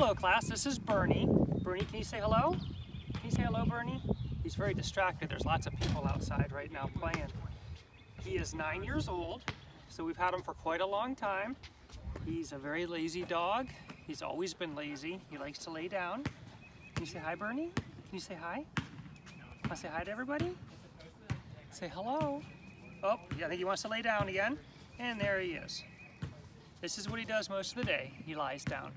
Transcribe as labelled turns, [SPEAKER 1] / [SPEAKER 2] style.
[SPEAKER 1] Hello class, this is Bernie. Bernie, can you say hello? Can you say hello, Bernie? He's very distracted. There's lots of people outside right now playing. He is nine years old, so we've had him for quite a long time. He's a very lazy dog. He's always been lazy. He likes to lay down. Can you say hi, Bernie? Can you say hi? Want to say hi to everybody? Say hello. Oh, yeah, I think he wants to lay down again. And there he is. This is what he does most of the day. He lies down.